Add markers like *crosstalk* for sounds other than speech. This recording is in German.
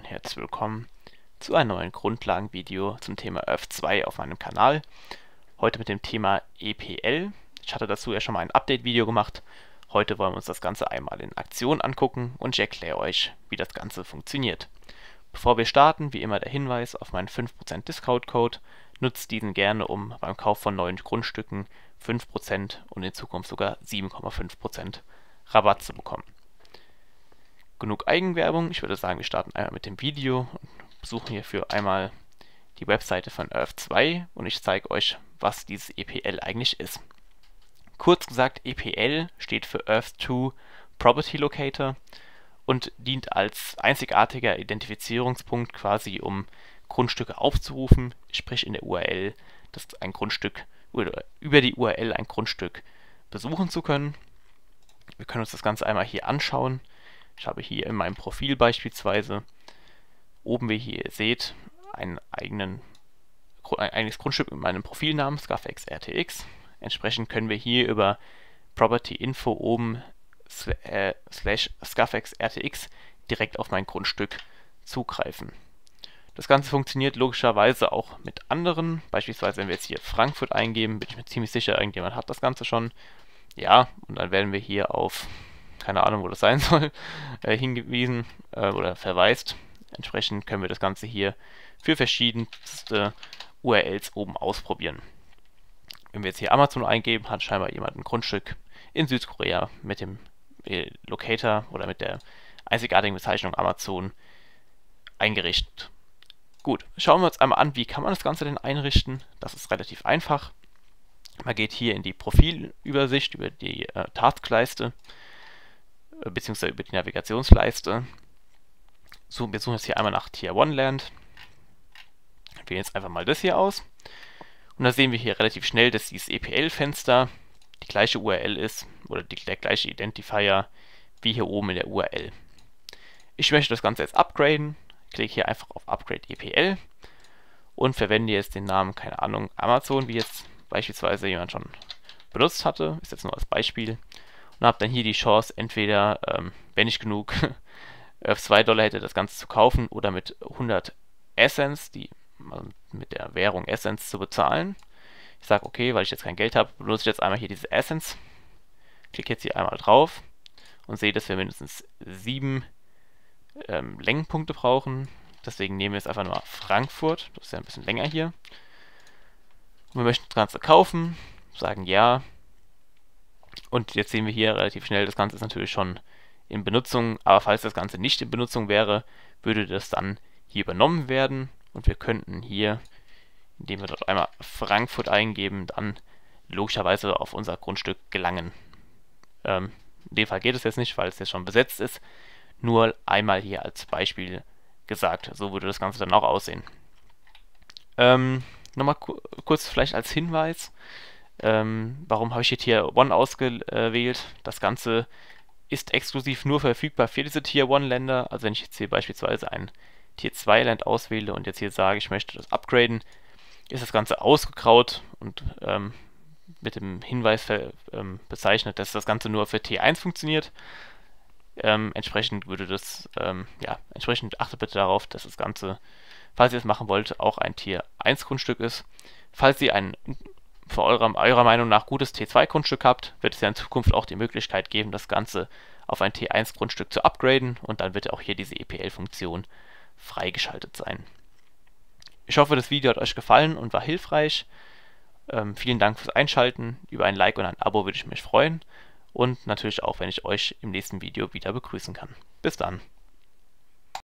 und herzlich willkommen zu einem neuen Grundlagenvideo zum Thema Earth 2 auf meinem Kanal. Heute mit dem Thema EPL. Ich hatte dazu ja schon mal ein Update-Video gemacht. Heute wollen wir uns das Ganze einmal in Aktion angucken und ich erkläre euch, wie das Ganze funktioniert. Bevor wir starten, wie immer der Hinweis auf meinen 5% Discount-Code. Nutzt diesen gerne, um beim Kauf von neuen Grundstücken 5% und in Zukunft sogar 7,5% Rabatt zu bekommen genug Eigenwerbung. Ich würde sagen, wir starten einmal mit dem Video und besuchen hierfür einmal die Webseite von Earth 2 und ich zeige euch, was dieses EPL eigentlich ist. Kurz gesagt, EPL steht für Earth 2 Property Locator und dient als einzigartiger Identifizierungspunkt quasi, um Grundstücke aufzurufen, sprich in der URL, das ein Grundstück oder über die URL ein Grundstück besuchen zu können. Wir können uns das Ganze einmal hier anschauen. Ich habe hier in meinem Profil beispielsweise, oben wie ihr hier seht, einen eigenen, ein eigenes Grundstück mit meinem Profilnamen SCAFX RTX. Entsprechend können wir hier über Property Info oben äh, slash SCAFX RTX direkt auf mein Grundstück zugreifen. Das Ganze funktioniert logischerweise auch mit anderen. Beispielsweise, wenn wir jetzt hier Frankfurt eingeben, bin ich mir ziemlich sicher, irgendjemand hat das Ganze schon. Ja, und dann werden wir hier auf keine Ahnung, wo das sein *laughs* soll, äh, hingewiesen äh, oder verweist. Entsprechend können wir das Ganze hier für verschiedenste URLs oben ausprobieren. Wenn wir jetzt hier Amazon eingeben, hat scheinbar jemand ein Grundstück in Südkorea mit dem äh, Locator oder mit der einzigartigen Bezeichnung Amazon eingerichtet. Gut, schauen wir uns einmal an, wie kann man das Ganze denn einrichten. Das ist relativ einfach. Man geht hier in die Profilübersicht über die äh, Taskleiste beziehungsweise über die Navigationsleiste. So, wir suchen jetzt hier einmal nach Tier 1 Land. Wählen jetzt einfach mal das hier aus. Und da sehen wir hier relativ schnell, dass dieses EPL-Fenster die gleiche URL ist oder die, der gleiche Identifier wie hier oben in der URL. Ich möchte das Ganze jetzt upgraden. Klicke hier einfach auf Upgrade EPL und verwende jetzt den Namen, keine Ahnung, Amazon, wie jetzt beispielsweise jemand schon benutzt hatte. Ist jetzt nur als Beispiel und habe dann hier die Chance, entweder, ähm, wenn ich genug *laughs* auf 2 Dollar hätte, das Ganze zu kaufen oder mit 100 Essence, die also mit der Währung Essence zu bezahlen. Ich sage, okay, weil ich jetzt kein Geld habe, benutze ich jetzt einmal hier diese Essence. Klicke jetzt hier einmal drauf und sehe, dass wir mindestens 7 ähm, Längenpunkte brauchen. Deswegen nehmen wir jetzt einfach nur Frankfurt. Das ist ja ein bisschen länger hier. Und wir möchten das Ganze kaufen, sagen ja, und jetzt sehen wir hier relativ schnell, das Ganze ist natürlich schon in Benutzung, aber falls das Ganze nicht in Benutzung wäre, würde das dann hier übernommen werden und wir könnten hier, indem wir dort einmal Frankfurt eingeben, dann logischerweise auf unser Grundstück gelangen. Ähm, in dem Fall geht es jetzt nicht, weil es jetzt schon besetzt ist, nur einmal hier als Beispiel gesagt. So würde das Ganze dann auch aussehen. Ähm, Nochmal ku kurz vielleicht als Hinweis, ähm, warum habe ich hier Tier 1 ausgewählt? Das Ganze ist exklusiv nur verfügbar für diese Tier 1 Länder. Also wenn ich jetzt hier beispielsweise ein Tier 2 Land auswähle und jetzt hier sage, ich möchte das upgraden, ist das Ganze ausgegraut und ähm, mit dem Hinweis ähm, bezeichnet, dass das Ganze nur für T1 funktioniert. Ähm, entsprechend würde das, ähm, ja, entsprechend achtet bitte darauf, dass das Ganze, falls ihr es machen wollt, auch ein Tier 1 Grundstück ist. Falls ihr ein für eurer, eurer Meinung nach gutes T2-Grundstück habt, wird es ja in Zukunft auch die Möglichkeit geben, das Ganze auf ein T1-Grundstück zu upgraden und dann wird auch hier diese EPL-Funktion freigeschaltet sein. Ich hoffe, das Video hat euch gefallen und war hilfreich. Ähm, vielen Dank fürs Einschalten. Über ein Like und ein Abo würde ich mich freuen. Und natürlich auch, wenn ich euch im nächsten Video wieder begrüßen kann. Bis dann.